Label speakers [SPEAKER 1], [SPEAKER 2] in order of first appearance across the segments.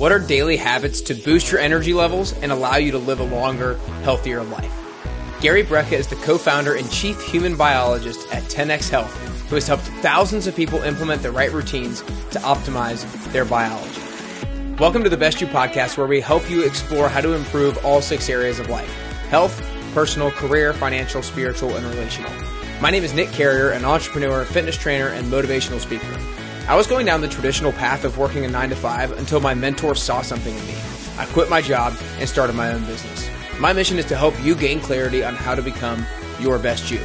[SPEAKER 1] What are daily habits to boost your energy levels and allow you to live a longer, healthier life? Gary Brecka is the co founder and chief human biologist at 10x Health, who has helped thousands of people implement the right routines to optimize their biology. Welcome to the Best You podcast, where we help you explore how to improve all six areas of life health, personal, career, financial, spiritual, and relational. My name is Nick Carrier, an entrepreneur, fitness trainer, and motivational speaker. I was going down the traditional path of working a nine to five until my mentor saw something in me. I quit my job and started my own business. My mission is to help you gain clarity on how to become your best you.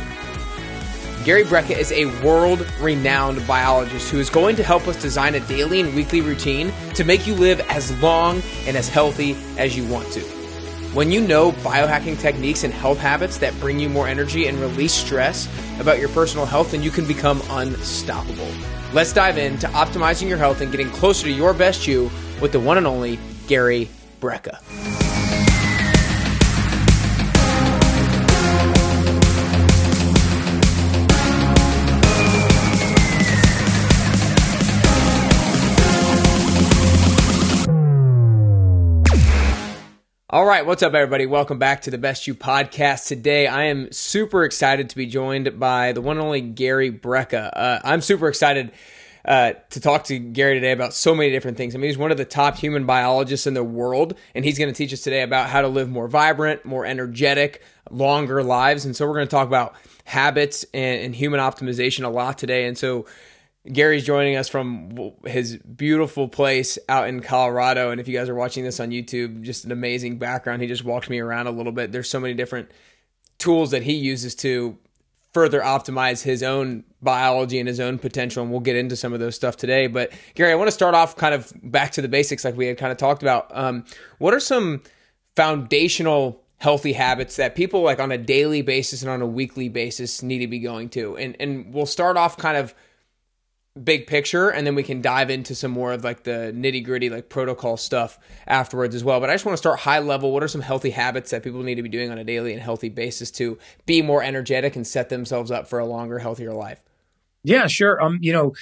[SPEAKER 1] Gary Brecka is a world renowned biologist who is going to help us design a daily and weekly routine to make you live as long and as healthy as you want to. When you know biohacking techniques and health habits that bring you more energy and release stress about your personal health, then you can become unstoppable. Let's dive into optimizing your health and getting closer to your best you with the one and only Gary Brecka. All right, what's up, everybody? Welcome back to the Best You podcast. Today, I am super excited to be joined by the one and only Gary Brecka. Uh, I'm super excited uh, to talk to Gary today about so many different things. I mean, he's one of the top human biologists in the world, and he's going to teach us today about how to live more vibrant, more energetic, longer lives. And so, we're going to talk about habits and, and human optimization a lot today. And so, Gary's joining us from his beautiful place out in Colorado. And if you guys are watching this on YouTube, just an amazing background. He just walked me around a little bit. There's so many different tools that he uses to further optimize his own biology and his own potential. And we'll get into some of those stuff today. But Gary, I want to start off kind of back to the basics, like we had kind of talked about. Um, what are some foundational healthy habits that people like on a daily basis and on a weekly basis need to be going to? And and we'll start off kind of big picture and then we can dive into some more of like the nitty gritty like protocol stuff afterwards as well. But i just want to start high level. What are some healthy habits that people need to be doing on a daily and healthy basis to be more energetic and set themselves up for a longer healthier life?
[SPEAKER 2] Yeah sure. Um you know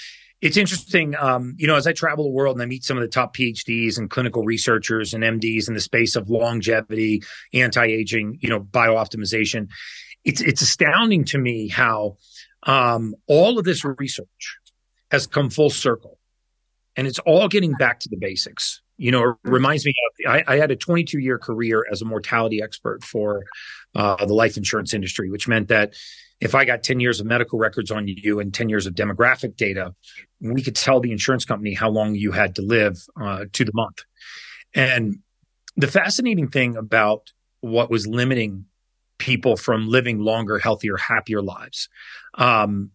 [SPEAKER 2] it's interesting um you know as i travel the world and i meet some of the top phds and clinical researchers and mds in the space of longevity anti-aging you know biooptimization it's it's astounding to me how um all of this research has come full circle and it's all getting back to the basics. You know, it reminds me of I, I had a 22 year career as a mortality expert for uh, the life insurance industry, which meant that if I got 10 years of medical records on you and 10 years of demographic data, we could tell the insurance company how long you had to live uh, to the month. And the fascinating thing about what was limiting people from living longer, healthier, happier lives um,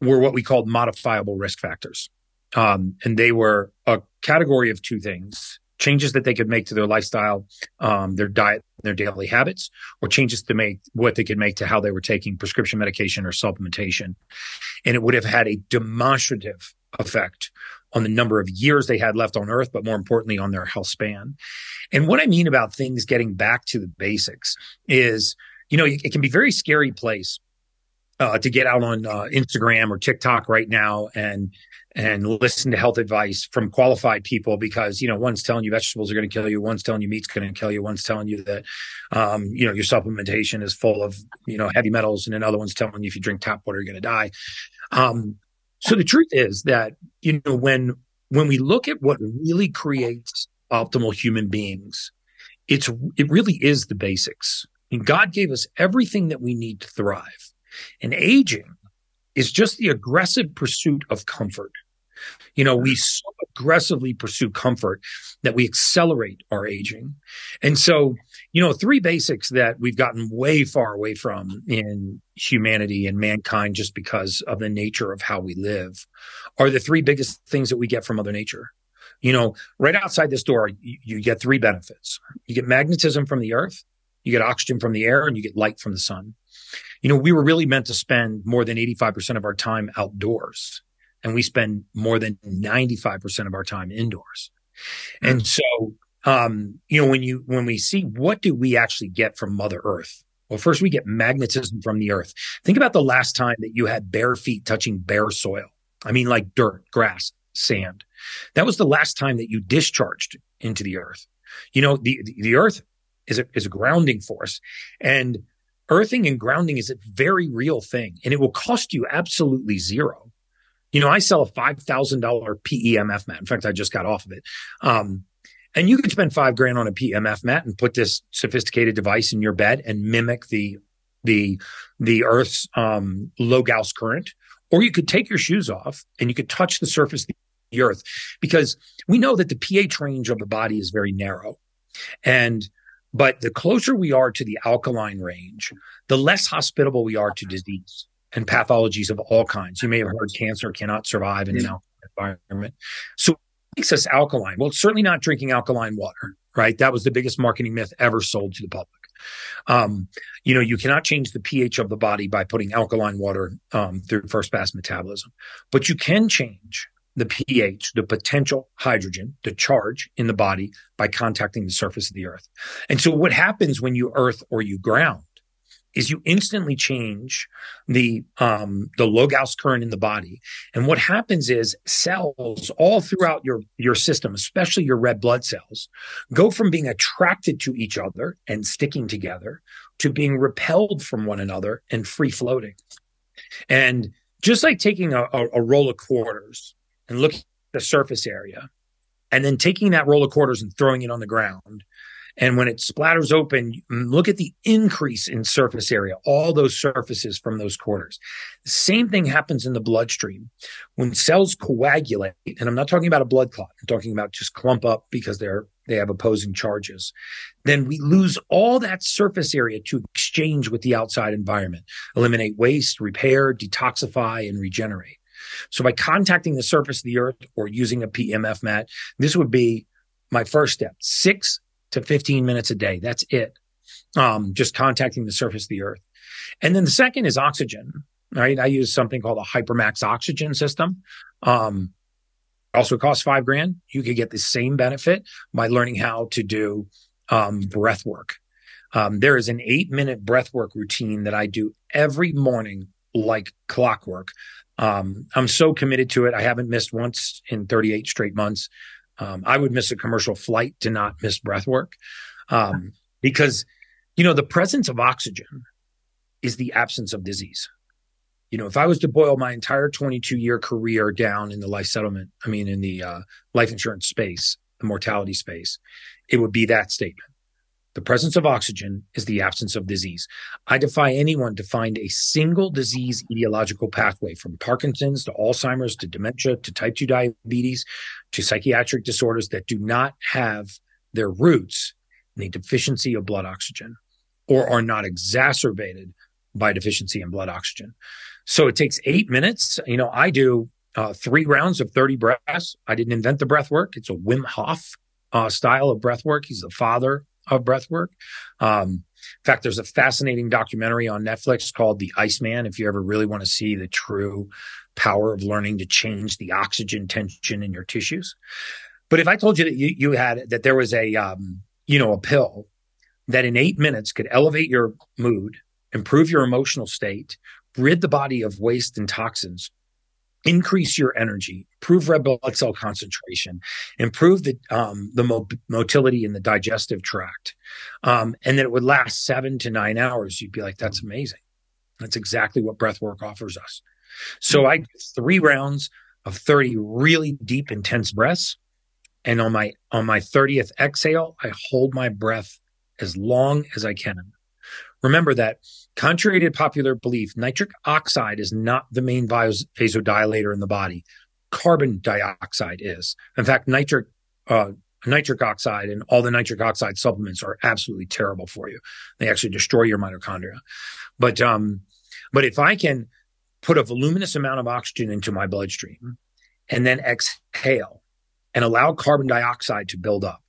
[SPEAKER 2] were what we called modifiable risk factors. Um, and they were a category of two things changes that they could make to their lifestyle, um, their diet, their daily habits, or changes to make what they could make to how they were taking prescription medication or supplementation. And it would have had a demonstrative effect on the number of years they had left on earth, but more importantly, on their health span. And what I mean about things getting back to the basics is, you know, it can be very scary place uh, to get out on uh, Instagram or TikTok right now and and listen to health advice from qualified people because you know one's telling you vegetables are going to kill you, one's telling you meat's going to kill you, one's telling you that um, you know your supplementation is full of you know heavy metals, and another one's telling you if you drink tap water you're going to die. Um, so the truth is that you know when when we look at what really creates optimal human beings, it's it really is the basics. And God gave us everything that we need to thrive. And aging is just the aggressive pursuit of comfort. You know, we so aggressively pursue comfort that we accelerate our aging. And so, you know, three basics that we've gotten way far away from in humanity and mankind just because of the nature of how we live are the three biggest things that we get from Mother Nature. You know, right outside this door, you, you get three benefits. You get magnetism from the earth, you get oxygen from the air, and you get light from the sun you know, we were really meant to spend more than 85% of our time outdoors and we spend more than 95% of our time indoors. Mm. And so, um, you know, when you, when we see what do we actually get from mother earth? Well, first we get magnetism from the earth. Think about the last time that you had bare feet touching bare soil. I mean, like dirt, grass, sand. That was the last time that you discharged into the earth. You know, the, the, the earth is a, is a grounding force and earthing and grounding is a very real thing and it will cost you absolutely zero. You know, I sell a $5,000 PEMF mat. In fact, I just got off of it. Um, and you could spend five grand on a PEMF mat and put this sophisticated device in your bed and mimic the, the, the earth's, um, low Gauss current. Or you could take your shoes off and you could touch the surface of the earth because we know that the pH range of the body is very narrow. And but the closer we are to the alkaline range, the less hospitable we are to disease and pathologies of all kinds. You may have heard cancer cannot survive in an alkaline environment. So makes us alkaline? Well, it's certainly not drinking alkaline water, right? That was the biggest marketing myth ever sold to the public. Um, you know, you cannot change the pH of the body by putting alkaline water um, through first pass metabolism, but you can change the pH, the potential hydrogen, the charge in the body by contacting the surface of the earth. And so what happens when you earth or you ground is you instantly change the um, the low Gauss current in the body. And what happens is cells all throughout your your system, especially your red blood cells, go from being attracted to each other and sticking together to being repelled from one another and free floating. And just like taking a, a, a roll of quarters and looking at the surface area and then taking that roll of quarters and throwing it on the ground. And when it splatters open, look at the increase in surface area, all those surfaces from those quarters. The same thing happens in the bloodstream. When cells coagulate, and I'm not talking about a blood clot, I'm talking about just clump up because they're they have opposing charges, then we lose all that surface area to exchange with the outside environment, eliminate waste, repair, detoxify, and regenerate. So by contacting the surface of the earth or using a PEMF mat, this would be my first step. Six to 15 minutes a day. That's it. Um, just contacting the surface of the earth. And then the second is oxygen, right? I use something called a hypermax oxygen system. Um, also costs five grand. You could get the same benefit by learning how to do, um, breath work. Um, there is an eight minute breath work routine that I do every morning like clockwork um, I'm so committed to it. I haven't missed once in 38 straight months. Um, I would miss a commercial flight to not miss breath work um, because, you know, the presence of oxygen is the absence of disease. You know, if I was to boil my entire 22 year career down in the life settlement, I mean, in the uh, life insurance space, the mortality space, it would be that statement. The presence of oxygen is the absence of disease. I defy anyone to find a single disease etiological pathway from Parkinson's to Alzheimer's to dementia to type 2 diabetes to psychiatric disorders that do not have their roots in a deficiency of blood oxygen or are not exacerbated by deficiency in blood oxygen. So it takes eight minutes. You know, I do uh, three rounds of 30 breaths. I didn't invent the breath work. It's a Wim Hof uh, style of breath work. He's the father of breath work. Um, in fact, there's a fascinating documentary on Netflix called The Iceman. If you ever really want to see the true power of learning to change the oxygen tension in your tissues. But if I told you that you, you had that there was a um, you know a pill that in eight minutes could elevate your mood, improve your emotional state, rid the body of waste and toxins, increase your energy, improve red blood cell concentration, improve the um, the mo- motility in the digestive tract, um, and then it would last seven to nine hours. You'd be like, "That's amazing." That's exactly what breath work offers us. So I do three rounds of thirty really deep, intense breaths, and on my on my thirtieth exhale, I hold my breath as long as I can. Remember that contrary to popular belief, nitric oxide is not the main vasodilator in the body. Carbon dioxide is. In fact, nitric, uh, nitric oxide and all the nitric oxide supplements are absolutely terrible for you. They actually destroy your mitochondria. But, um, but if I can put a voluminous amount of oxygen into my bloodstream and then exhale and allow carbon dioxide to build up,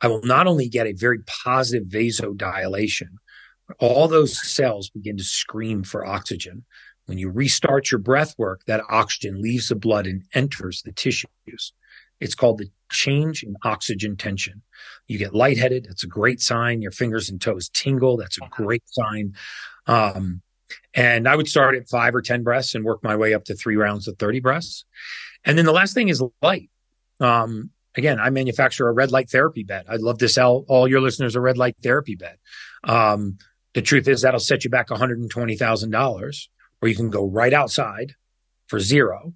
[SPEAKER 2] I will not only get a very positive vasodilation, all those cells begin to scream for oxygen. When you restart your breath work, that oxygen leaves the blood and enters the tissues. It's called the change in oxygen tension. You get lightheaded. That's a great sign. Your fingers and toes tingle. That's a great sign. Um, and I would start at five or 10 breaths and work my way up to three rounds of 30 breaths. And then the last thing is light. Um, again, I manufacture a red light therapy bed. I'd love to sell all your listeners a red light therapy bed. Um, the truth is that'll set you back $120,000, or you can go right outside for zero.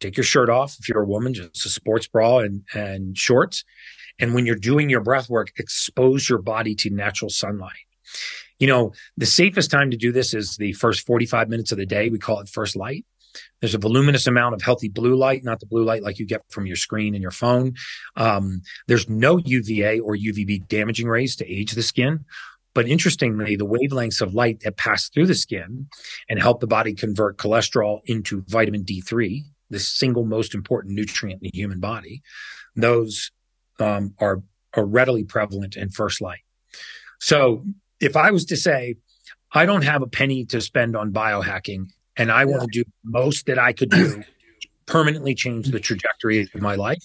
[SPEAKER 2] Take your shirt off if you're a woman, just a sports bra and, and shorts. And when you're doing your breath work, expose your body to natural sunlight. You know, the safest time to do this is the first 45 minutes of the day. We call it first light. There's a voluminous amount of healthy blue light, not the blue light like you get from your screen and your phone. Um, there's no UVA or UVB damaging rays to age the skin. But interestingly, the wavelengths of light that pass through the skin and help the body convert cholesterol into vitamin D3, the single most important nutrient in the human body, those um, are, are readily prevalent in first light. So if I was to say, I don't have a penny to spend on biohacking and I want to do most that I could do permanently change the trajectory of my life,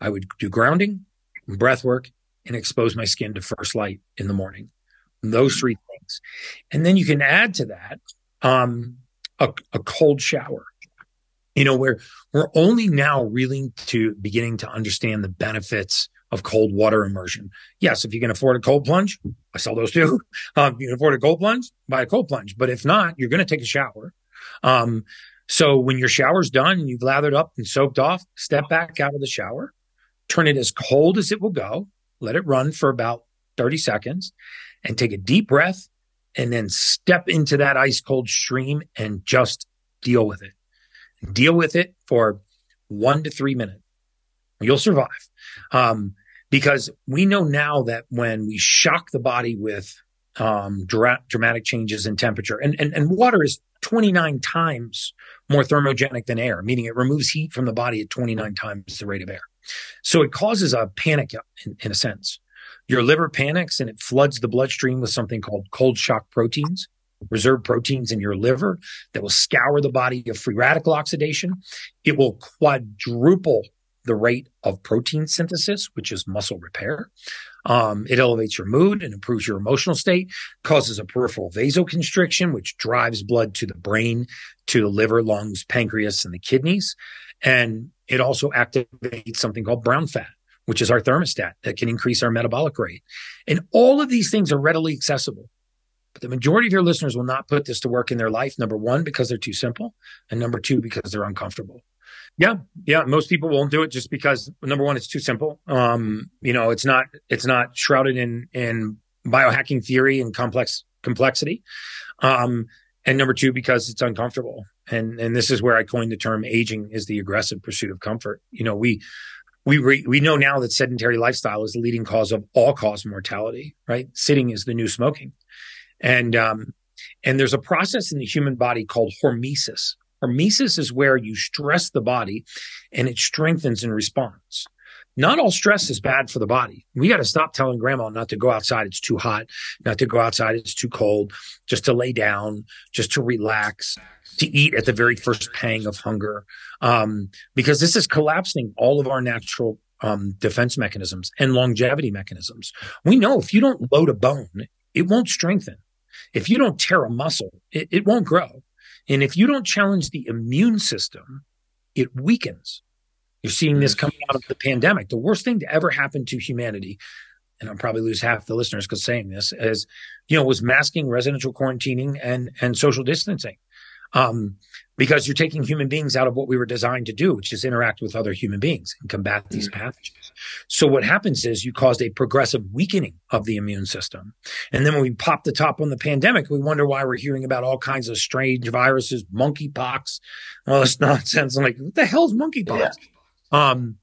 [SPEAKER 2] I would do grounding, breath work, and expose my skin to first light in the morning. Those three things. And then you can add to that um, a, a cold shower. You know, where we're only now really to beginning to understand the benefits of cold water immersion. Yes, if you can afford a cold plunge, I sell those too. Um, you can afford a cold plunge, buy a cold plunge. But if not, you're going to take a shower. Um, so when your shower's done and you've lathered up and soaked off, step back out of the shower, turn it as cold as it will go, let it run for about 30 seconds and take a deep breath and then step into that ice cold stream and just deal with it. Deal with it for one to three minutes. You'll survive. Um, because we know now that when we shock the body with um, dra- dramatic changes in temperature, and, and, and water is 29 times more thermogenic than air, meaning it removes heat from the body at 29 times the rate of air. So it causes a panic in, in a sense. Your liver panics and it floods the bloodstream with something called cold shock proteins, reserve proteins in your liver that will scour the body of free radical oxidation. It will quadruple the rate of protein synthesis, which is muscle repair. Um, it elevates your mood and improves your emotional state, causes a peripheral vasoconstriction, which drives blood to the brain, to the liver, lungs, pancreas, and the kidneys. And it also activates something called brown fat, which is our thermostat that can increase our metabolic rate. And all of these things are readily accessible. But the majority of your listeners will not put this to work in their life. Number one, because they're too simple. And number two, because they're uncomfortable. Yeah, yeah. Most people won't do it just because number one, it's too simple. Um, you know, it's not it's not shrouded in in biohacking theory and complex complexity. Um, and number two, because it's uncomfortable. And and this is where I coined the term aging is the aggressive pursuit of comfort. You know, we we re, we know now that sedentary lifestyle is the leading cause of all cause mortality. Right, sitting is the new smoking, and um, and there's a process in the human body called hormesis, Hormesis is where you stress the body and it strengthens in response. Not all stress is bad for the body. We got to stop telling grandma not to go outside. It's too hot, not to go outside. It's too cold, just to lay down, just to relax, to eat at the very first pang of hunger. Um, because this is collapsing all of our natural um, defense mechanisms and longevity mechanisms. We know if you don't load a bone, it won't strengthen. If you don't tear a muscle, it, it won't grow. And if you don't challenge the immune system, it weakens. You're seeing this coming out of the pandemic. The worst thing to ever happen to humanity, and I'll probably lose half the listeners because saying this, is, you know, was masking, residential quarantining, and and social distancing um, because you're taking human beings out of what we were designed to do, which is interact with other human beings and combat these mm. pathogens. So what happens is you caused a progressive weakening of the immune system. And then when we pop the top on the pandemic, we wonder why we're hearing about all kinds of strange viruses, monkeypox, all this nonsense. I'm like, what the hell's monkeypox? Yeah. Um,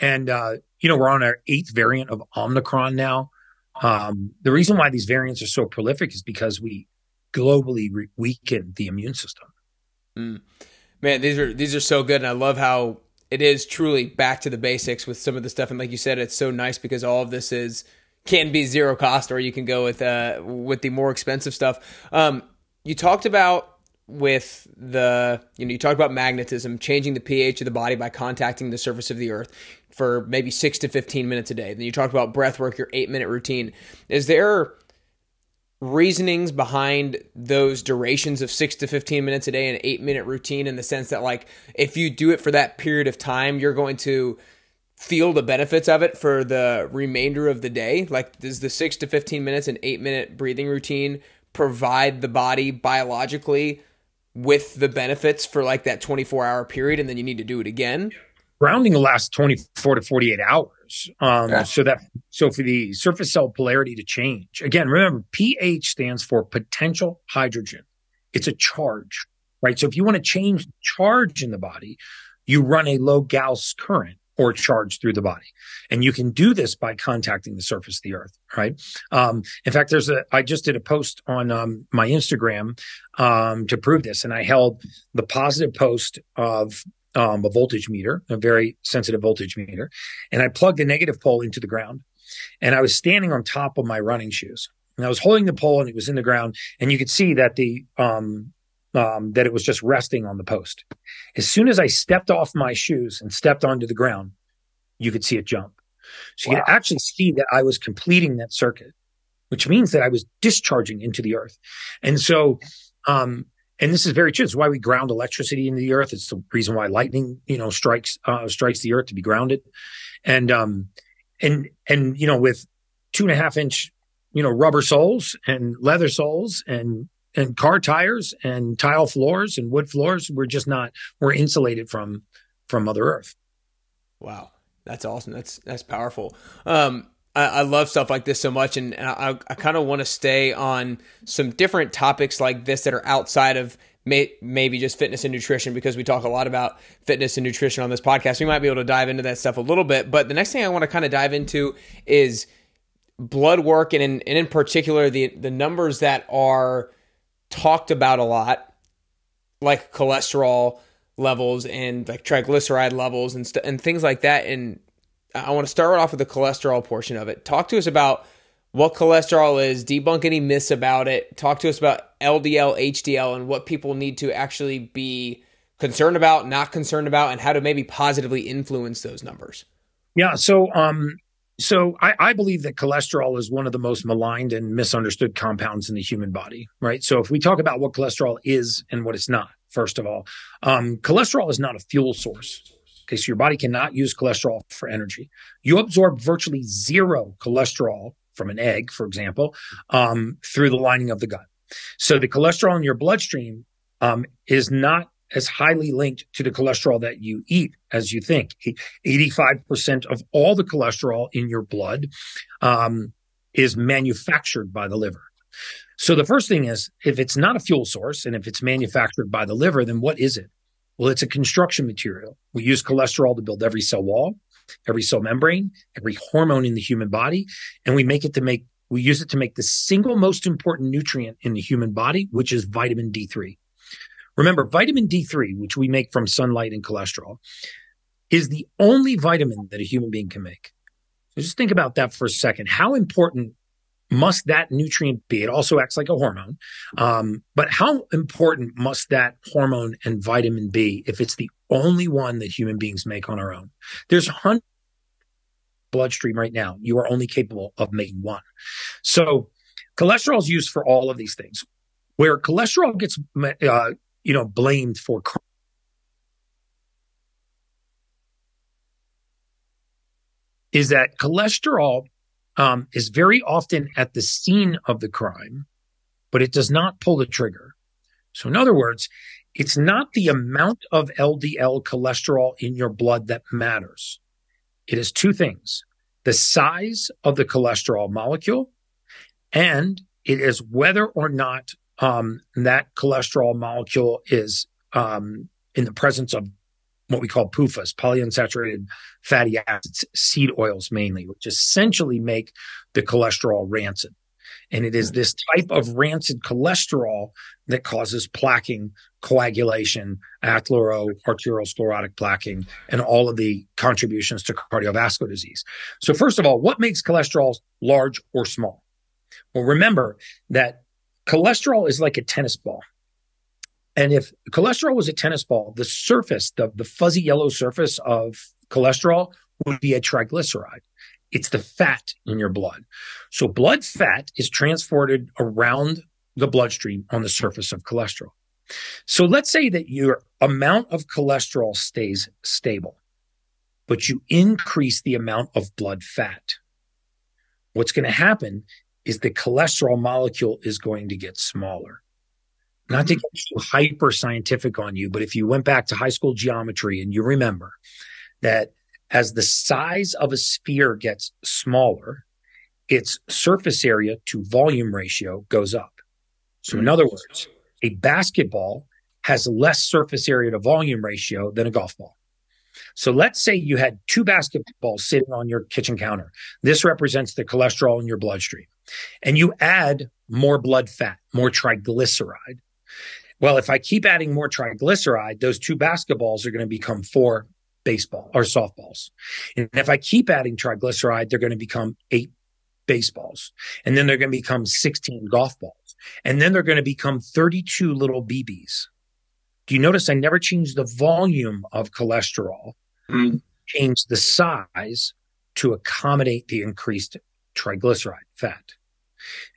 [SPEAKER 2] and, uh, you know, we're on our eighth variant of Omicron now. Um, the reason why these variants are so prolific is because we globally re- weaken the immune system.
[SPEAKER 1] Mm. Man, these are these are so good, and I love how it is truly back to the basics with some of the stuff. And like you said, it's so nice because all of this is can be zero cost, or you can go with uh with the more expensive stuff. Um, you talked about with the you know you talked about magnetism changing the pH of the body by contacting the surface of the earth for maybe six to fifteen minutes a day. Then you talked about breath work, your eight minute routine. Is there reasonings behind those durations of six to 15 minutes a day and eight minute routine in the sense that like if you do it for that period of time you're going to feel the benefits of it for the remainder of the day? Like, does the six to 15 minutes and eight minute breathing routine provide the body biologically with the benefits for like that 24 hour period and then you need to do it again?
[SPEAKER 2] Grounding lasts 24 to 48 hours. Um, yeah. So that, so for the surface cell polarity to change, again, remember pH stands for potential hydrogen. It's a charge, right? So if you want to change charge in the body, you run a low Gauss current or charge through the body. And you can do this by contacting the surface of the earth, right? Um, in fact, there's a, I just did a post on um, my Instagram um, to prove this. And I held the positive post of um, a voltage meter, a very sensitive voltage meter, and I plugged the negative pole into the ground. And I was standing on top of my running shoes. And I was holding the pole and it was in the ground. And you could see that the, um, um, that it was just resting on the post. As soon as I stepped off my shoes and stepped onto the ground, you could see it jump. So wow. you could actually see that I was completing that circuit, which means that I was discharging into the earth. And so, um, and this is very true. It's why we ground electricity into the earth. It's the reason why lightning, you know, strikes, uh, strikes the earth to be grounded. And, um, and, and, you know, with two and a half inch, you know, rubber soles and leather soles and and car tires and tile floors and wood floors. We're just not, we're insulated from, from Mother Earth.
[SPEAKER 1] Wow. That's awesome. That's, that's powerful. Um, I, I love stuff like this so much. And, and I, I kind of want to stay on some different topics like this that are outside of may, maybe just fitness and nutrition because we talk a lot about fitness and nutrition on this podcast. We might be able to dive into that stuff a little bit. But the next thing I want to kind of dive into is blood work and in, and in particular the, the numbers that are talked about a lot, like cholesterol levels and like triglyceride levels and st- and things like that. And I want to start off with the cholesterol portion of it. Talk to us about what cholesterol is, debunk any myths about it. Talk to us about LDL, HDL, and what people need to actually be concerned about, not concerned about, and how to maybe positively influence those numbers.
[SPEAKER 2] Yeah. So, um, so I, I, believe that cholesterol is one of the most maligned and misunderstood compounds in the human body, right? So if we talk about what cholesterol is and what it's not, first of all, um, cholesterol is not a fuel source. Okay, so your body cannot use cholesterol for energy. You absorb virtually zero cholesterol from an egg, for example, um, through the lining of the gut. So the cholesterol in your bloodstream um, is not as highly linked to the cholesterol that you eat as you think. 85% of all the cholesterol in your blood um, is manufactured by the liver. So the first thing is if it's not a fuel source and if it's manufactured by the liver, then what is it? Well, it's a construction material. We use cholesterol to build every cell wall, every cell membrane, every hormone in the human body, and we make it to make we use it to make the single most important nutrient in the human body, which is vitamin D3. Remember, vitamin D3, which we make from sunlight and cholesterol, is the only vitamin that a human being can make. So just think about that for a second. How important must that nutrient be? It also acts like a hormone. Um, but how important must that hormone and vitamin be if it's the only one that human beings make on our own? There's hundreds bloodstream right now. You are only capable of making one. So cholesterol is used for all of these things. Where cholesterol gets uh, you know, blamed for. Is that cholesterol um, is very often at the scene of the crime, but it does not pull the trigger. So, in other words, it's not the amount of LDL cholesterol in your blood that matters. It is two things the size of the cholesterol molecule, and it is whether or not um, that cholesterol molecule is um, in the presence of what we call PUFAs, polyunsaturated fatty acids, seed oils mainly, which essentially make the cholesterol rancid. And it is hmm. this type of rancid cholesterol that causes plaquing, coagulation, atherosclerotic plaquing, and all of the contributions to cardiovascular disease. So first of all, what makes cholesterol large or small? Well, remember that cholesterol is like a tennis ball. And if cholesterol was a tennis ball, the surface, the, the fuzzy yellow surface of cholesterol would be a triglyceride. It's the fat in your blood. So blood fat is transported around the bloodstream on the surface of cholesterol. So let's say that your amount of cholesterol stays stable, but you increase the amount of blood fat. What's going to happen is the cholesterol molecule is going to get smaller. Not to get too hyper scientific on you, but if you went back to high school geometry and you remember that as the size of a sphere gets smaller, its surface area to volume ratio goes up. So, in hmm. other words, a basketball has less surface area to volume ratio than a golf ball. So let's say you had two basketballs sitting on your kitchen counter. This represents the cholesterol in your bloodstream. And you add more blood fat, more triglyceride. Well, if I keep adding more triglyceride, those two basketballs are going to become four baseball or softballs. And if I keep adding triglyceride, they're going to become eight baseballs. And then they're going to become 16 golf balls. And then they're going to become 32 little BBs. Do you notice I never changed the volume of cholesterol, mm. changed the size to accommodate the increased triglyceride fat?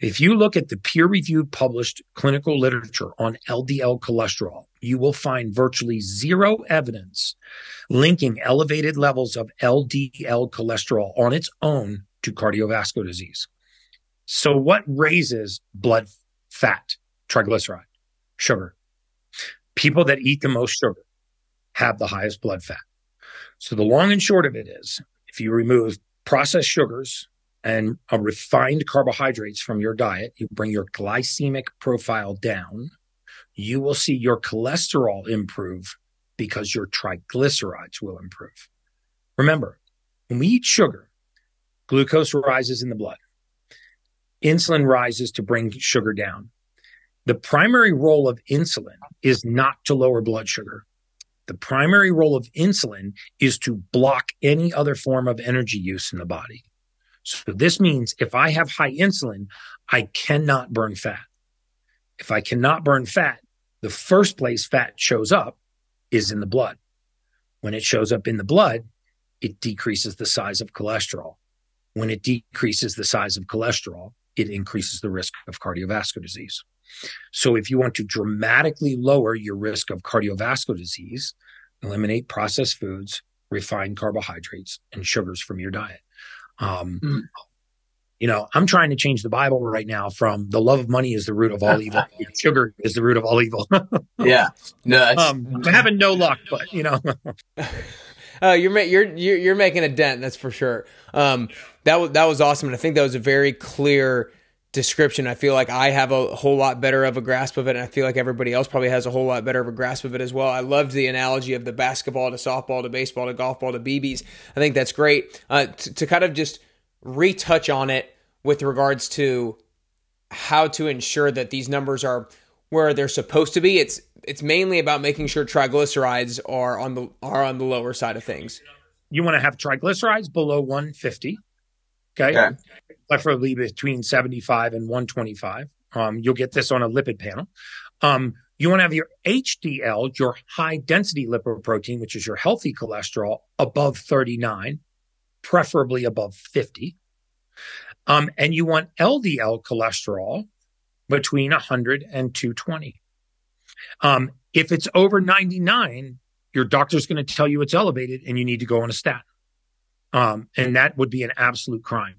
[SPEAKER 2] If you look at the peer reviewed published clinical literature on LDL cholesterol, you will find virtually zero evidence linking elevated levels of LDL cholesterol on its own to cardiovascular disease. So, what raises blood fat, triglyceride, sugar? People that eat the most sugar have the highest blood fat. So, the long and short of it is if you remove processed sugars and a refined carbohydrates from your diet, you bring your glycemic profile down, you will see your cholesterol improve because your triglycerides will improve. Remember, when we eat sugar, glucose rises in the blood. Insulin rises to bring sugar down. The primary role of insulin is not to lower blood sugar. The primary role of insulin is to block any other form of energy use in the body. So this means if I have high insulin, I cannot burn fat. If I cannot burn fat, the first place fat shows up is in the blood. When it shows up in the blood, it decreases the size of cholesterol. When it decreases the size of cholesterol, it increases the risk of cardiovascular disease. So if you want to dramatically lower your risk of cardiovascular disease, eliminate processed foods, refined carbohydrates, and sugars from your diet. Um, mm. You know, I'm trying to change the Bible right now from the love of money is the root of all evil. Sugar is the root of all evil.
[SPEAKER 1] yeah. No,
[SPEAKER 2] um, I'm having no luck, but you know.
[SPEAKER 1] uh, you're, ma- you're you're you're making a dent. That's for sure. Um, that was that was awesome, and I think that was a very clear description. I feel like I have a whole lot better of a grasp of it, and I feel like everybody else probably has a whole lot better of a grasp of it as well. I loved the analogy of the basketball to softball to baseball to golf ball to BBs. I think that's great. Uh, to, to kind of just retouch on it with regards to how to ensure that these numbers are where they're supposed to be. It's it's mainly about making sure triglycerides are on the are on the lower side of things.
[SPEAKER 2] You want to have triglycerides below 150. Okay. okay preferably between 75 and 125. Um, you'll get this on a lipid panel. Um, you want to have your HDL, your high density lipoprotein, which is your healthy cholesterol, above 39, preferably above 50. Um, and you want LDL cholesterol between 100 and 220. Um, if it's over 99, your doctor's going to tell you it's elevated and you need to go on a statin. Um, and that would be an absolute crime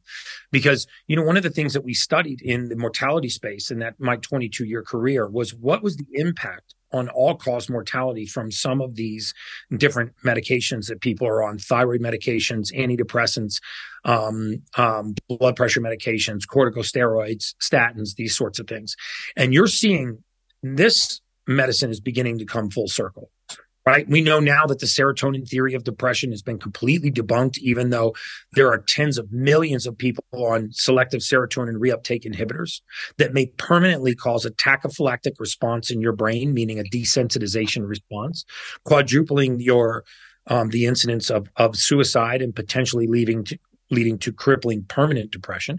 [SPEAKER 2] because, you know, one of the things that we studied in the mortality space in that my 22 year career was what was the impact on all cause mortality from some of these different medications that people are on thyroid medications, antidepressants, um, um, blood pressure medications, corticosteroids, statins, these sorts of things. And you're seeing this medicine is beginning to come full circle right? We know now that the serotonin theory of depression has been completely debunked, even though there are tens of millions of people on selective serotonin reuptake inhibitors that may permanently cause a tachyphylactic response in your brain, meaning a desensitization response, quadrupling your um, the incidence of of suicide and potentially leading to leading to crippling permanent depression.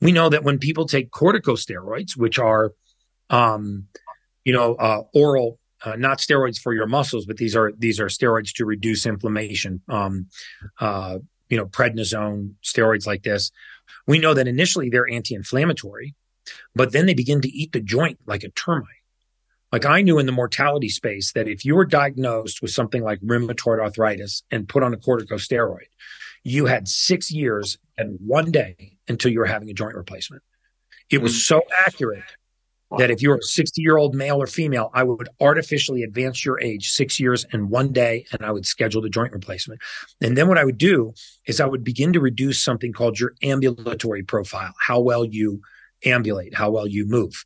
[SPEAKER 2] We know that when people take corticosteroids, which are um, you know, uh, oral uh, not steroids for your muscles, but these are these are steroids to reduce inflammation. Um, uh, you know, prednisone, steroids like this. We know that initially they're anti-inflammatory, but then they begin to eat the joint like a termite. Like I knew in the mortality space that if you were diagnosed with something like rheumatoid arthritis and put on a corticosteroid, you had six years and one day until you were having a joint replacement. It was mm. so accurate that if you're a 60 year old male or female, I would artificially advance your age six years and one day, and I would schedule the joint replacement. And then what I would do is I would begin to reduce something called your ambulatory profile, how well you ambulate, how well you move.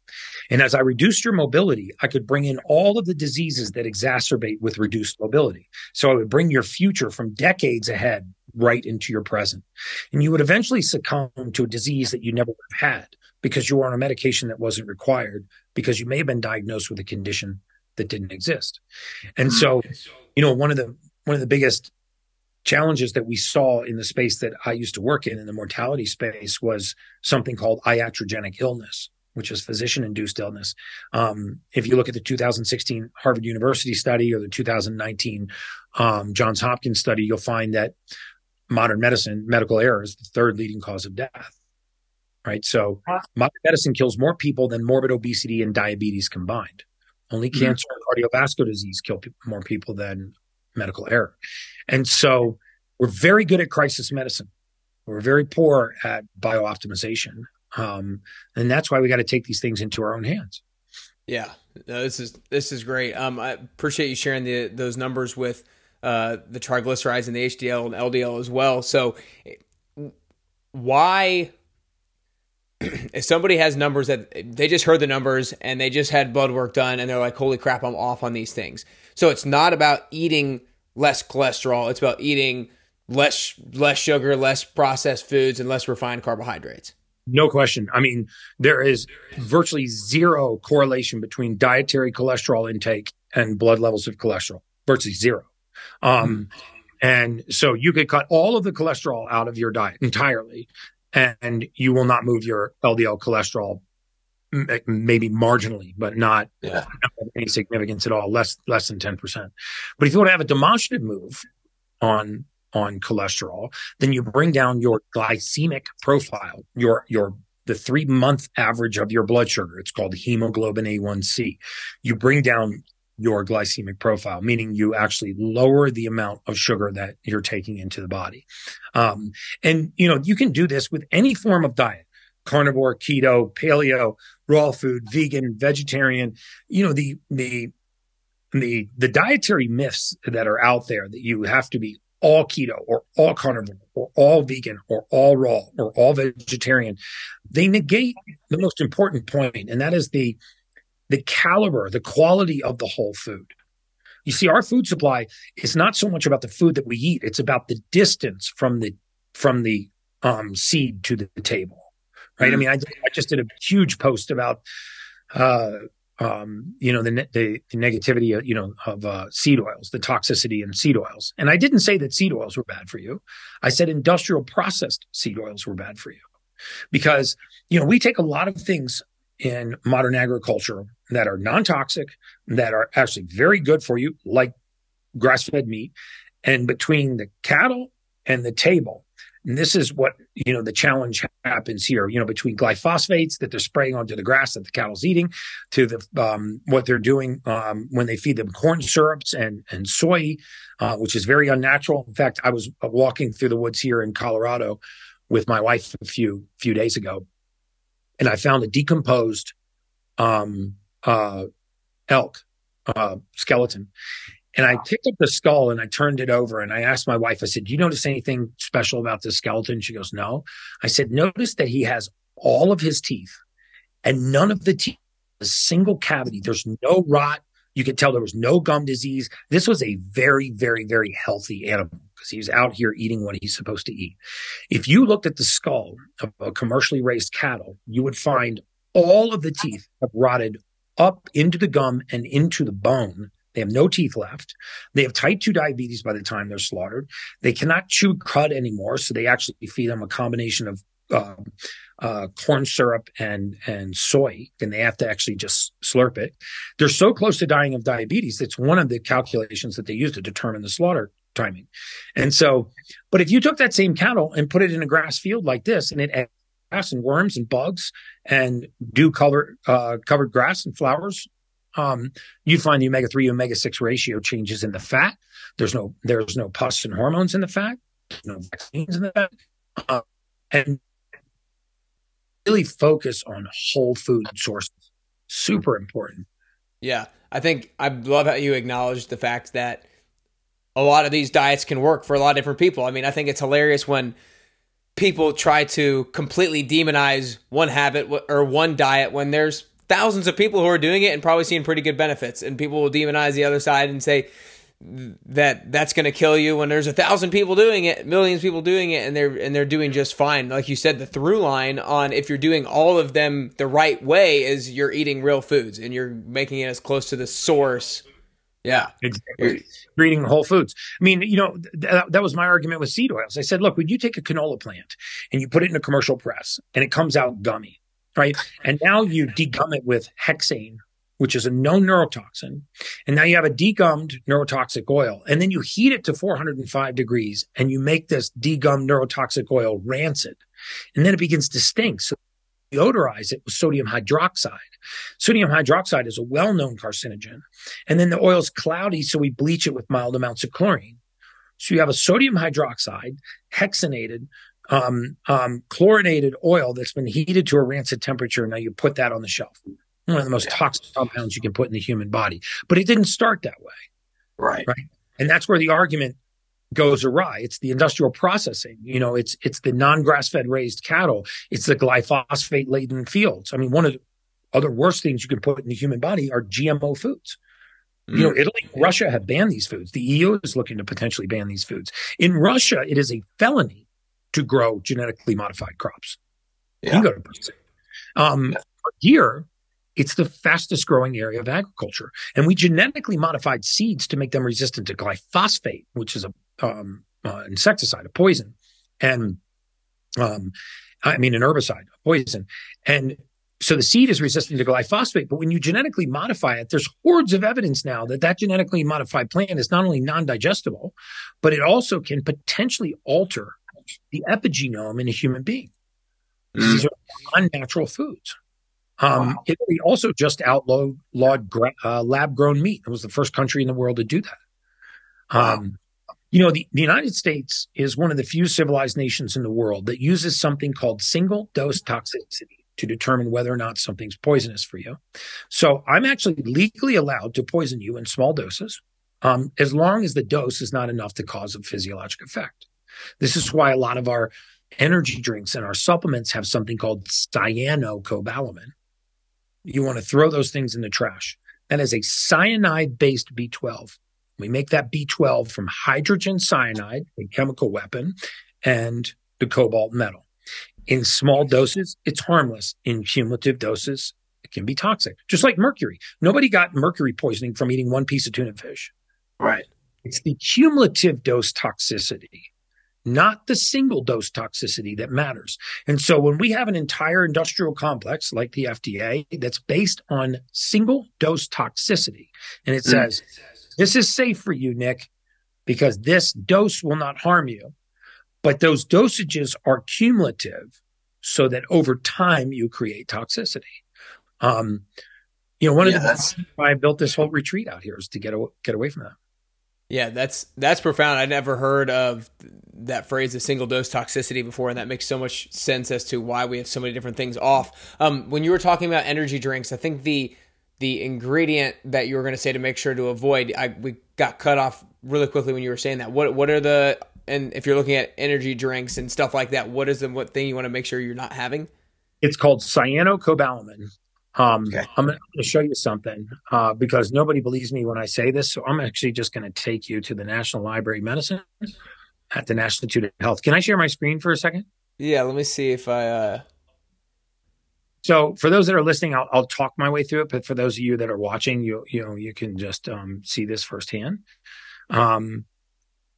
[SPEAKER 2] And as I reduced your mobility, I could bring in all of the diseases that exacerbate with reduced mobility. So I would bring your future from decades ahead right into your present. And you would eventually succumb to a disease that you never would have had because you were on a medication that wasn't required because you may have been diagnosed with a condition that didn't exist. And so, you know, one of the one of the biggest challenges that we saw in the space that I used to work in, in the mortality space, was something called iatrogenic illness, which is physician induced illness. Um, if you look at the 2016 Harvard University study or the 2019 um, Johns Hopkins study, you'll find that modern medicine, medical error is the third leading cause of death. Right. So modern medicine kills more people than morbid obesity and diabetes combined. Only mm-hmm. cancer and cardiovascular disease kill pe- more people than medical error. And so we're very good at crisis medicine. We're very poor at biooptimization. Um, and that's why we got to take these things into our own hands.
[SPEAKER 1] Yeah, no, this is this is great. Um, I appreciate you sharing the those numbers with uh, the triglycerides and the HDL and LDL as well. So, why, if somebody has numbers that they just heard the numbers and they just had blood work done and they're like, "Holy crap, I'm off on these things." So it's not about eating less cholesterol. It's about eating less less sugar, less processed foods, and less refined carbohydrates.
[SPEAKER 2] No question. I mean, there is virtually zero correlation between dietary cholesterol intake and blood levels of cholesterol. Virtually zero. Um, mm. And so you could cut all of the cholesterol out of your diet entirely, and you will not move your LDL cholesterol maybe marginally, but not, yeah. not any significance at all, less less than 10%. But if you want to have a demonstrative move on on cholesterol, then you bring down your glycemic profile, your your the three month average of your blood sugar. It's called hemoglobin A1C. You bring down your glycemic profile, meaning you actually lower the amount of sugar that you're taking into the body. Um, and you know, you can do this with any form of diet carnivore, keto, paleo, raw food, vegan, vegetarian, you know, the, the, the, the dietary myths that are out there that you have to be all keto or all carnivore or all vegan or all raw or all vegetarian, they negate the most important point, and that is the, the caliber, the quality of the whole food. You see, our food supply is not so much about the food that we eat; it's about the distance from the from the um, seed to the table right? Mm-hmm. I mean, I, I just did a huge post about, uh, um, you know, the, the, the negativity, of, you know, of uh, seed oils, the toxicity in seed oils. And I didn't say that seed oils were bad for you. I said industrial processed seed oils were bad for you because, you know, we take a lot of things in modern agriculture that are non-toxic, that are actually very good for you, like grass-fed meat. And between the cattle and the table, and this is what, you know, the challenge happens here, you know, between glyphosates that they're spraying onto the grass that the cattle's eating to the, um, what they're doing, um, when they feed them corn syrups and, and soy, uh, which is very unnatural. In fact, I was walking through the woods here in Colorado with my wife a few, few days ago and I found a decomposed, um, uh, elk, uh, skeleton and I picked up the skull and I turned it over and I asked my wife, I said, Do you notice anything special about this skeleton? She goes, No. I said, Notice that he has all of his teeth and none of the teeth, a single cavity. There's no rot. You could tell there was no gum disease. This was a very, very, very healthy animal because he was out here eating what he's supposed to eat. If you looked at the skull of a commercially raised cattle, you would find all of the teeth have rotted up into the gum and into the bone they have no teeth left. They have type 2 diabetes by the time they're slaughtered. They cannot chew cud anymore. So they actually feed them a combination of uh, uh, corn syrup and and soy, and they have to actually just slurp it. They're so close to dying of diabetes. It's one of the calculations that they use to determine the slaughter timing. And so, but if you took that same cattle and put it in a grass field like this, and it grass and worms and bugs and dew color uh, covered grass and flowers um, you'd find the omega three omega six ratio changes in the fat. There's no there's no pus and hormones in the fat. No vaccines in the fat, uh, and really focus on whole food sources. Super important.
[SPEAKER 1] Yeah, I think I love how you acknowledge the fact that a lot of these diets can work for a lot of different people. I mean, I think it's hilarious when people try to completely demonize one habit or one diet when there's thousands of people who are doing it and probably seeing pretty good benefits and people will demonize the other side and say that that's going to kill you when there's a thousand people doing it millions of people doing it and they're and they're doing just fine like you said the through line on if you're doing all of them the right way is you're eating real foods and you're making it as close to the source yeah
[SPEAKER 2] exactly. you're eating whole foods i mean you know th- that was my argument with seed oils i said look when you take a canola plant and you put it in a commercial press and it comes out gummy right and now you degum it with hexane which is a known neurotoxin. And now you have a degummed neurotoxic oil. And then you heat it to 405 degrees and you make this degummed neurotoxic oil rancid. And then it begins to stink. So you odorize it with sodium hydroxide. Sodium hydroxide is a well-known carcinogen. And then the oil is cloudy. So we bleach it with mild amounts of chlorine. So you have a sodium hydroxide, hexanated, um, um, chlorinated oil that's been heated to a rancid temperature. Now you put that on the shelf one of the most toxic compounds you can put in the human body. But it didn't start that way.
[SPEAKER 1] Right.
[SPEAKER 2] Right. And that's where the argument goes awry. It's the industrial processing. You know, it's it's the non-grass fed raised cattle. It's the glyphosate laden fields. I mean, one of the other worst things you can put in the human body are GMO foods. Mm. You know, Italy, Russia have banned these foods. The EU is looking to potentially ban these foods. In Russia, it is a felony to grow genetically modified crops. Yeah. You go to Um. Here, it's the fastest growing area of agriculture. And we genetically modified seeds to make them resistant to glyphosate, which is a um, uh, insecticide, a poison. And um, I mean, an herbicide, a poison. And so the seed is resistant to glyphosate, but when you genetically modify it, there's hordes of evidence now that that genetically modified plant is not only non-digestible, but it also can potentially alter the epigenome in a human being. Mm. These are unnatural foods. Um, wow. Italy also just outlawed uh, lab grown meat. It was the first country in the world to do that. Um, you know, the, the United States is one of the few civilized nations in the world that uses something called single dose toxicity to determine whether or not something's poisonous for you. So I'm actually legally allowed to poison you in small doses, um, as long as the dose is not enough to cause a physiologic effect. This is why a lot of our energy drinks and our supplements have something called cyanocobalamin, you want to throw those things in the trash. That is a cyanide based B12. We make that B12 from hydrogen cyanide, a chemical weapon, and the cobalt metal. In small doses, it's harmless. In cumulative doses, it can be toxic, just like mercury. Nobody got mercury poisoning from eating one piece of tuna fish.
[SPEAKER 1] Right.
[SPEAKER 2] It's the cumulative dose toxicity not the single dose toxicity that matters. And so when we have an entire industrial complex like the FDA that's based on single dose toxicity, and it mm. This is safe for you, Nick, because this dose will not harm you. But those dosages are cumulative so that over time you create toxicity. Um, you know, one yeah, of the reasons why I built this whole retreat out here is to get, get away from that.
[SPEAKER 1] Yeah, that's that's profound. I never heard of that phrase, the single dose toxicity, before, and that makes so much sense as to why we have so many different things off. Um, when you were talking about energy drinks, I think the the ingredient that you were going to say to make sure to avoid, I, we got cut off really quickly when you were saying that. What what are the and if you're looking at energy drinks and stuff like that, what is the what thing you want to make sure you're not having?
[SPEAKER 2] It's called cyanocobalamin. Um, okay. I'm going to show you something uh, because nobody believes me when I say this. So I'm actually just going to take you to the National Library of Medicine at the National Institute of Health. Can I share my screen for a second?
[SPEAKER 1] Yeah, let me see if I. Uh...
[SPEAKER 2] So for those that are listening, I'll, I'll, talk my way through it. But for those of you that are watching, you you know you can just um, see this firsthand. Um,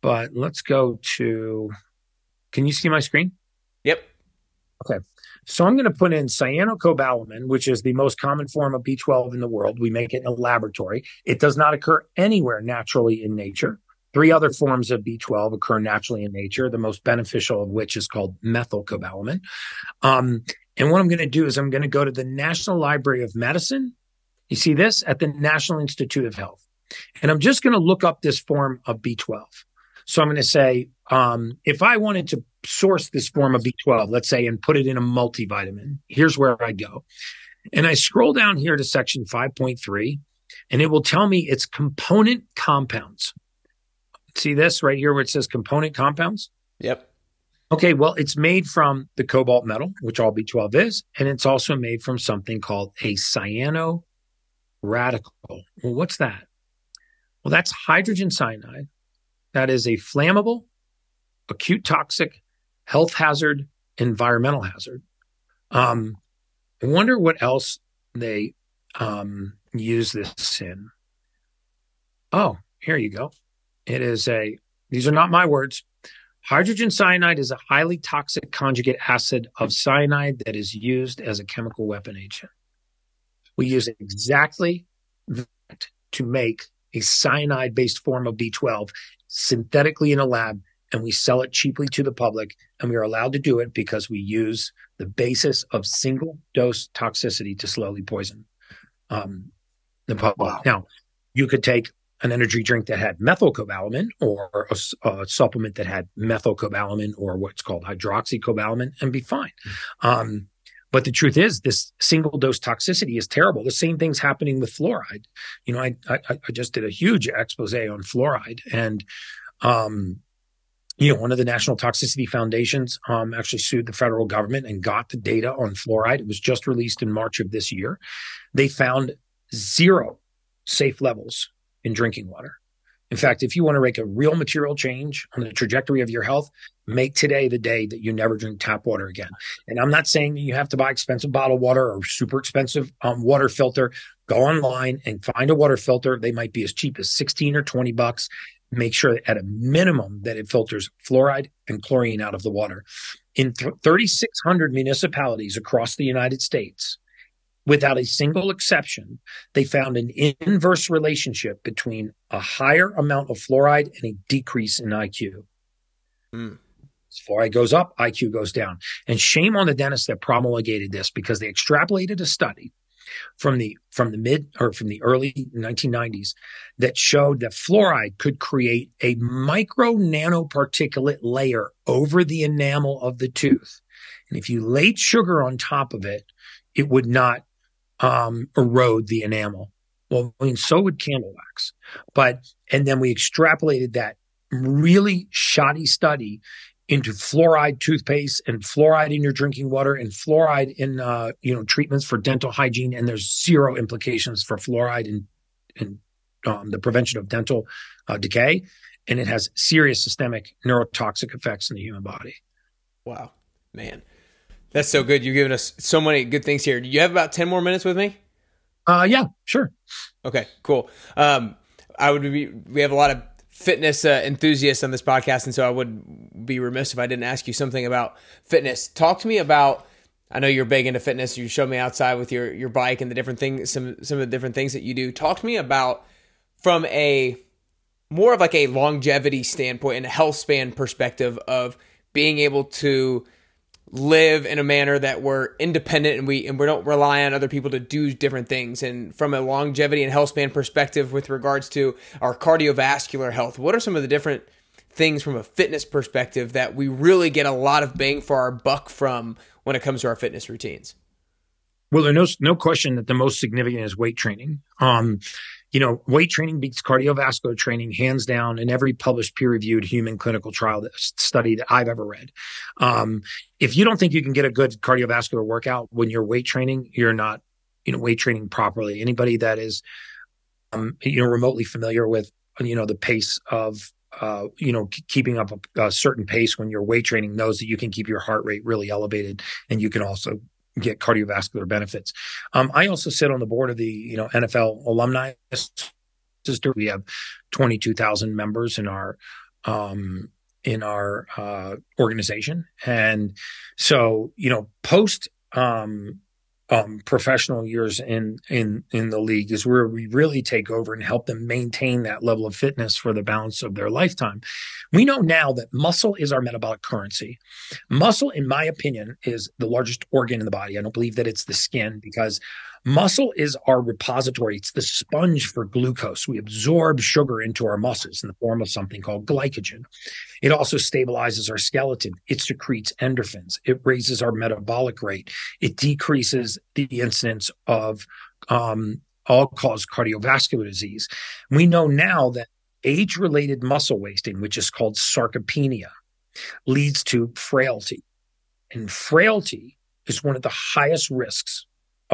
[SPEAKER 2] but let's go to. Can you see my screen?
[SPEAKER 1] Yep.
[SPEAKER 2] Okay. So I'm going to put in cyanocobalamin, which is the most common form of B12 in the world. We make it in a laboratory. It does not occur anywhere naturally in nature. Three other forms of B12 occur naturally in nature, the most beneficial of which is called methylcobalamin. Um, and what I'm going to do is I'm going to go to the National Library of Medicine You see this at the National Institute of Health. And I'm just going to look up this form of B12. So I'm going to say, um, if I wanted to source this form of B12, let's say, and put it in a multivitamin, here's where I go. And I scroll down here to section 5.3, and it will tell me its component compounds. See this right here where it says component compounds?
[SPEAKER 1] Yep.
[SPEAKER 2] Okay, well, it's made from the cobalt metal, which all B12 is, and it's also made from something called a cyano radical. Well, what's that? Well, that's hydrogen cyanide. That is a flammable, acute toxic, health hazard, environmental hazard. Um, I wonder what else they um, use this in. Oh, here you go. It is a, these are not my words. Hydrogen cyanide is a highly toxic conjugate acid of cyanide that is used as a chemical weapon agent. We use exactly that to make a cyanide based form of B12 synthetically in a lab and we sell it cheaply to the public. And we are allowed to do it because we use the basis of single dose toxicity to slowly poison um, the public. Wow. Now, you could take an energy drink that had methylcobalamin or a, a, supplement that had methylcobalamin or what's called hydroxycobalamin and be fine. Um, but the truth is, this single dose toxicity is terrible. The same thing's happening with fluoride. You know, I, I, I just did a huge expose on fluoride and, um, you know, one of the national toxicity foundations um, actually sued the federal government and got the data on fluoride. It was just released in March of this year. They found zero safe levels in drinking water. In fact, if you want to make a real material change on the trajectory of your health, make today the day that you never drink tap water again. And I'm not saying you have to buy expensive bottled water or super expensive um, water filter. Go online and find a water filter. They might be as cheap as 16 or 20 bucks. Make sure at a minimum that it filters fluoride and chlorine out of the water. In th- 3,600 municipalities across the United States, without a single exception, they found an inverse relationship between a higher amount of fluoride and a decrease in IQ. Mm. As fluoride goes up, IQ goes down. And shame on the dentist that promulgated this because they extrapolated a study from the from the mid or from the early 1990s that showed that fluoride could create a micro nanoparticulate layer over the enamel of the tooth. And if you laid sugar on top of it, it would not um, erode the enamel. Well, I mean, so would candle wax. But, and then we extrapolated that really shoddy study into fluoride toothpaste and fluoride in your drinking water and fluoride in, uh, you know, treatments for dental hygiene. And there's zero implications for fluoride in, in um, the prevention of dental uh, decay. And it has serious systemic neurotoxic effects in the human body.
[SPEAKER 1] Wow, man. That's so good. You've given us so many good things here. Do you have about 10 more minutes with me?
[SPEAKER 2] Uh, yeah, sure.
[SPEAKER 1] Okay, cool. Um, I would be, we have a lot of fitness uh, enthusiasts on this podcast, and so I would be remiss if I didn't ask you something about fitness. Talk to me about. I know you're big into fitness. You showed me outside with your your bike and the different things, some some of the different things that you do. Talk to me about from a more of like a longevity standpoint and a health span perspective of being able to live in a manner that we're independent and we and we don't rely on other people to do different things. And from a longevity and health span perspective with regards to our cardiovascular health what are some of the different things from a fitness perspective that we really get a lot of bang for our buck from when it comes to our fitness routines?
[SPEAKER 2] Well there's no, no question that the most significant is weight training. Um, you know, weight training beats cardiovascular training hands down in every published peer reviewed human clinical trial that, study that I've ever read. Um, if you don't think you can get a good cardiovascular workout when you're weight training, you're not, you know, weight training properly. Anybody that is, um, you know, remotely familiar with, you know, the pace of, uh, you know, keeping up a, a certain pace when you're weight training knows that you can keep your heart rate really elevated and you can also get cardiovascular benefits. Um, I also sit on the board of the you know NFL alumni sister. We have 22,000 members in our um, in our uh, organization, and so you know post um, um, professional years in in in the league is where we really take over and help them maintain that level of fitness for the balance of their lifetime. We know now that muscle is our metabolic currency. Muscle, in my opinion, is the largest organ in the body. I don't believe that it's the skin because Muscle is our repository. It's the sponge for glucose. We absorb sugar into our muscles in the form of something called glycogen. It also stabilizes our skeleton. It secretes endorphins. It raises our metabolic rate. It decreases the incidence of um, all cause cardiovascular disease. We know now that age related muscle wasting, which is called sarcopenia, leads to frailty. And frailty is one of the highest risks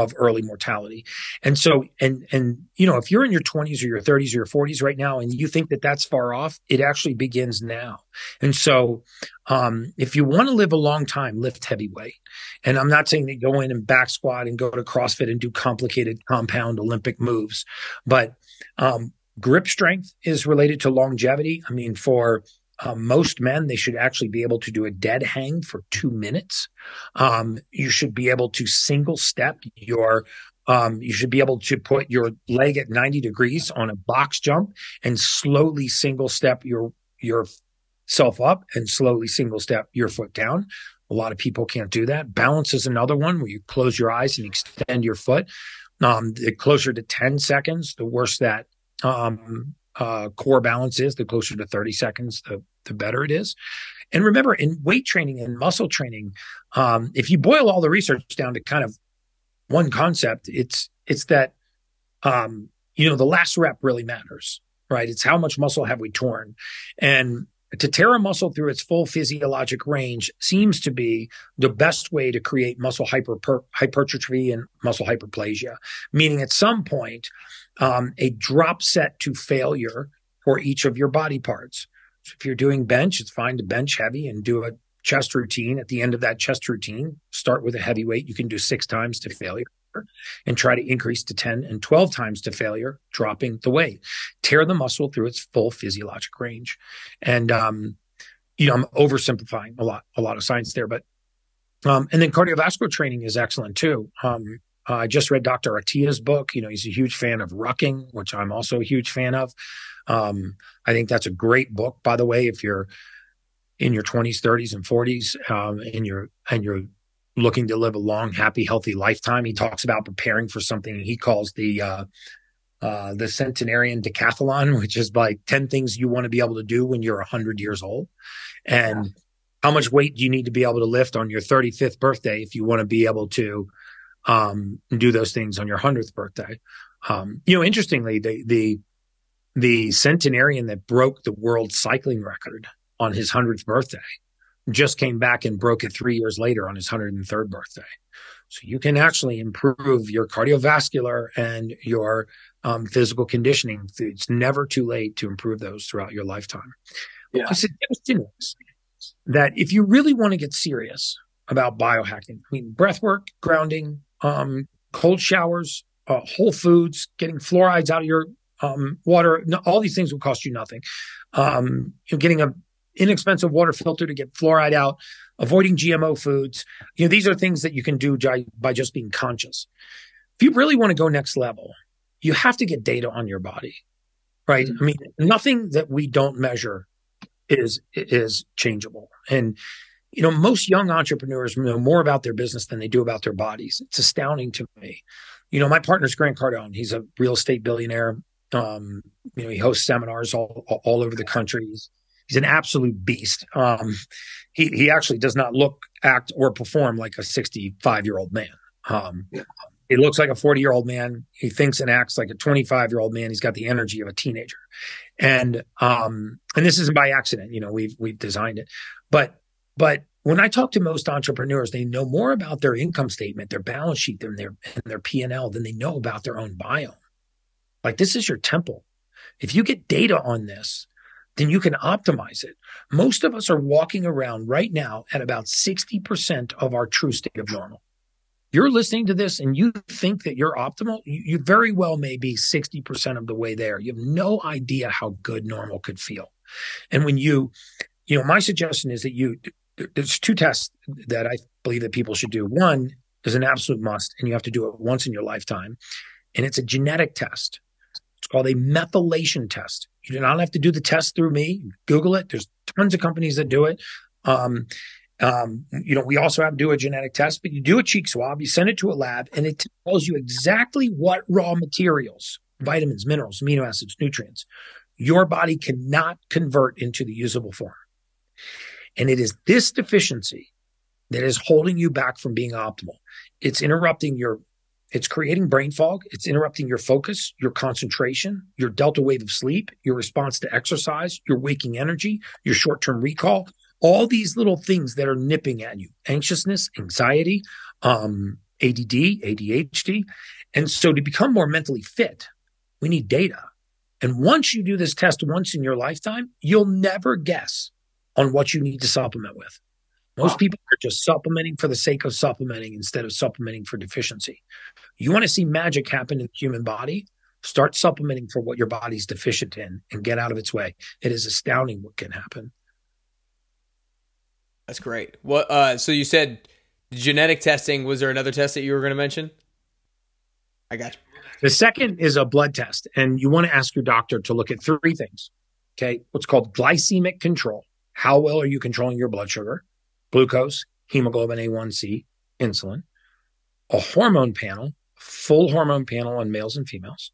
[SPEAKER 2] of early mortality. And so, and, and, you know, if you're in your 20s or your 30s or your 40s right now and you think that that's far off, it actually begins now. And so, um, if you want to live a long time, lift heavy weight. And I'm not saying that go in and back squat and go to CrossFit and do complicated compound Olympic moves, but, um, grip strength is related to longevity. I mean, for, um, most men, they should actually be able to do a dead hang for two minutes. Um, you should be able to single step your um, you should be able to put your leg at 90 degrees on a box jump and slowly single step your yourself up and slowly single step your foot down. A lot of people can't do that. Balance is another one where you close your eyes and extend your foot. Um, the closer to 10 seconds, the worse that um, uh, core balance is, the closer to 30 seconds, the, the better it is. And remember, in weight training and muscle training, um, if you boil all the research down to kind of one concept, it's it's that um, you know the last rep really matters, right? It's how much muscle have we torn, and to tear a muscle through its full physiologic range seems to be the best way to create muscle hyper, hypertrophy and muscle hyperplasia. Meaning, at some point, um, a drop set to failure for each of your body parts. So if you're doing bench, it's fine to bench heavy and do a chest routine. At the end of that chest routine, start with a heavy weight. You can do six times to failure and try to increase to 10 and 12 times to failure, dropping the weight. Tear the muscle through its full physiologic range. And, um, you know, I'm oversimplifying a lot, a lot of science there, but, um, and then cardiovascular training is excellent too. Um, uh, I just read Dr. Attia's book. You know, he's a huge fan of rucking, which I'm also a huge fan of. Um, I think that's a great book, by the way, if you're in your 20s, 30s, and 40s, um, and you're and you're looking to live a long, happy, healthy lifetime. He talks about preparing for something he calls the uh, uh, the centenarian decathlon, which is like 10 things you want to be able to do when you're 100 years old. And yeah. how much weight do you need to be able to lift on your 35th birthday if you want to be able to um, do those things on your hundredth birthday. Um, you know, interestingly, the, the, the centenarian that broke the world cycling record on his hundredth birthday just came back and broke it three years later on his 103rd birthday. So you can actually improve your cardiovascular and your um, physical conditioning. It's never too late to improve those throughout your lifetime. Yeah. The suggestion is that if you really want to get serious about biohacking, I mean, breath work, grounding, um, cold showers, uh, whole foods, getting fluorides out of your um, water. No, all these things will cost you nothing. Um, you know, getting an inexpensive water filter to get fluoride out, avoiding GMO foods. You know, these are things that you can do by, by just being conscious. If you really want to go next level, you have to get data on your body, right? Mm-hmm. I mean, nothing that we don't measure is is changeable. And you know, most young entrepreneurs know more about their business than they do about their bodies. It's astounding to me. You know, my partner's Grant Cardone. He's a real estate billionaire. Um, you know, he hosts seminars all, all over the country. He's, he's an absolute beast. Um, he, he actually does not look, act, or perform like a 65 year old man. Um, he looks like a 40 year old man. He thinks and acts like a 25 year old man. He's got the energy of a teenager. And, um, and this isn't by accident. You know, we've, we've designed it, but but when I talk to most entrepreneurs, they know more about their income statement, their balance sheet, than their and their P and L than they know about their own biome. Like this is your temple. If you get data on this, then you can optimize it. Most of us are walking around right now at about 60% of our true state of normal. You're listening to this and you think that you're optimal. You, you very well may be 60% of the way there. You have no idea how good normal could feel. And when you, you know, my suggestion is that you there's two tests that I believe that people should do. One is an absolute must, and you have to do it once in your lifetime. And it's a genetic test. It's called a methylation test. You do not have to do the test through me. Google it. There's tons of companies that do it. Um, um, you know, we also have to do a genetic test, but you do a cheek swab, you send it to a lab, and it tells you exactly what raw materials, vitamins, minerals, amino acids, nutrients, your body cannot convert into the usable form. And it is this deficiency that is holding you back from being optimal. It's interrupting your, it's creating brain fog. It's interrupting your focus, your concentration, your delta wave of sleep, your response to exercise, your waking energy, your short term recall, all these little things that are nipping at you anxiousness, anxiety, um, ADD, ADHD. And so to become more mentally fit, we need data. And once you do this test once in your lifetime, you'll never guess on what you need to supplement with. Most wow. people are just supplementing for the sake of supplementing instead of supplementing for deficiency. You want to see magic happen in the human body? Start supplementing for what your body's deficient in and get out of its way. It is astounding what can happen.
[SPEAKER 1] That's great. What? Uh, so you said genetic testing. Was there another test that you were going to mention? I got you.
[SPEAKER 2] The second is a blood test, and you want to ask your doctor to look at three things. Okay. What's called glycemic control. How well are you controlling your blood sugar, glucose, hemoglobin A1C, insulin, a hormone panel, full hormone panel on males and females,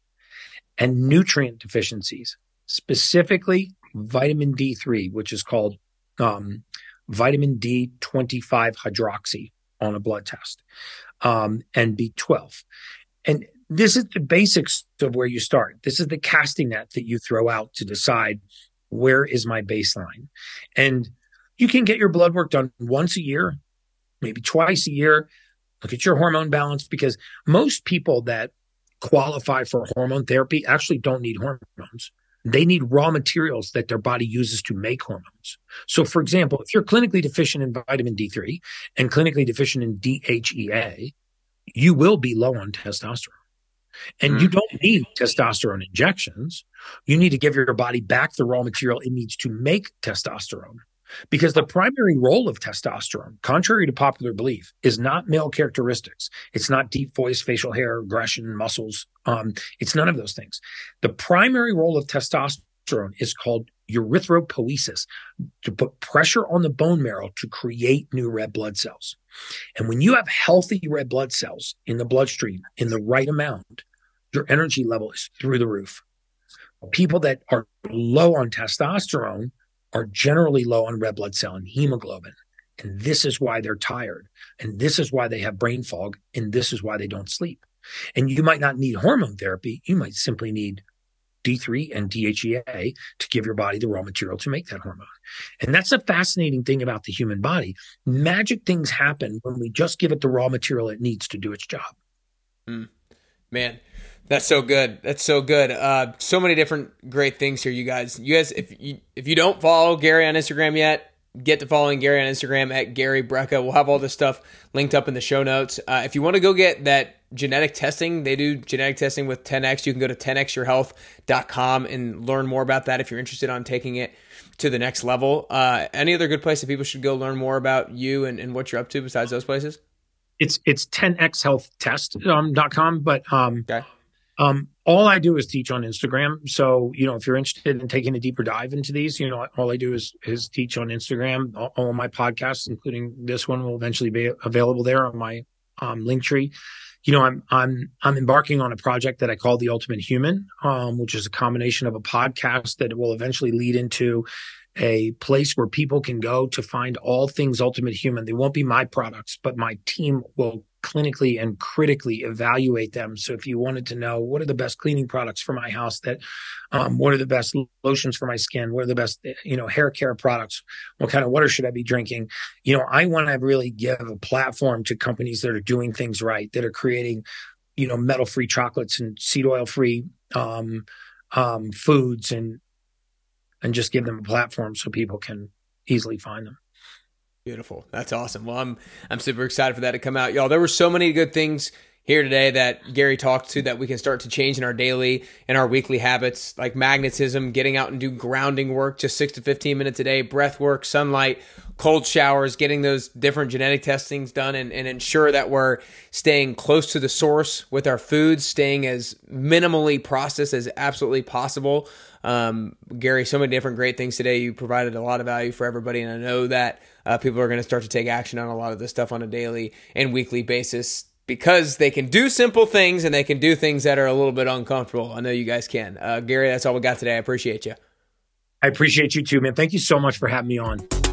[SPEAKER 2] and nutrient deficiencies, specifically vitamin D3, which is called um, vitamin D25 hydroxy on a blood test, um, and B12. And this is the basics of where you start. This is the casting net that you throw out to decide where is my baseline. And you can get your blood work done once a year, maybe twice a year. Look at your hormone balance because most people that qualify for hormone therapy actually don't need hormones. They need raw materials that their body uses to make hormones. So, for example, if you're clinically deficient in vitamin D3 and clinically deficient in DHEA, you will be low on testosterone. And mm-hmm. you don't need testosterone injections. You need to give your body back the raw material it needs to make testosterone. Because the primary role of testosterone, contrary to popular belief, is not male characteristics. It's not deep voice, facial hair, aggression, muscles. Um, it's none of those things. The primary role of testosterone is called erythropoiesis, to put pressure on the bone marrow to create new red blood cells. And when you have healthy red blood cells in the bloodstream in the right amount, your energy level is through the roof. People that are low on testosterone are generally low on red blood cell and hemoglobin. And this is why they're tired. And this is why they have brain fog. And this is why they don't sleep. And you might not need hormone therapy. You might simply need D3 and DHEA to give your body the raw material to make that hormone. And that's a fascinating thing about the human body. Magic things happen when we just give it the raw material it needs to do its job.
[SPEAKER 1] Mm. Man, that's so good. That's so good. Uh, so many different great things here, you guys. You guys, if you if you don't follow Gary on Instagram yet, get to following Gary on Instagram at Gary Brecka. We'll have all this stuff linked up in the show notes. Uh, if you want to go get that genetic testing, they do genetic testing with 10x. You can go to 10xyourhealth.com and learn more about that if you're interested on taking it to the next level. Uh, any other good place that people should go learn more about you and, and what you're up to besides those places?
[SPEAKER 2] It's it's 10xhealthtest.com, um, but um, okay. Um, all I do is teach on Instagram. So, you know, if you're interested in taking a deeper dive into these, you know, all I do is, is teach on Instagram. All, all my podcasts, including this one, will eventually be available there on my um, Linktree. You know, I'm, I'm, I'm embarking on a project that I call the ultimate human, um, which is a combination of a podcast that will eventually lead into a place where people can go to find all things ultimate human. They won't be my products, but my team will clinically and critically evaluate them. So if you wanted to know what are the best cleaning products for my house, that um, what are the best lotions for my skin, what are the best you know hair care products, what kind of water should I be drinking? You know, I want to really give a platform to companies that are doing things right, that are creating you know metal free chocolates and seed oil free um, um, foods and and just give them a platform so people can easily find them.
[SPEAKER 1] Beautiful. That's awesome. Well, I'm I'm super excited for that to come out, y'all. There were so many good things here today that Gary talked to that we can start to change in our daily and our weekly habits, like magnetism, getting out and do grounding work, just six to 15 minutes a day, breath work, sunlight, cold showers, getting those different genetic testings done and, and ensure that we're staying close to the source with our foods, staying as minimally processed as absolutely possible. Um, Gary, so many different great things today. You provided a lot of value for everybody, and I know that uh, people are going to start to take action on a lot of this stuff on a daily and weekly basis because they can do simple things and they can do things that are a little bit uncomfortable. I know you guys can. Uh, Gary, that's all we got today. I appreciate you.
[SPEAKER 2] I appreciate you too, man. Thank you so much for having me on.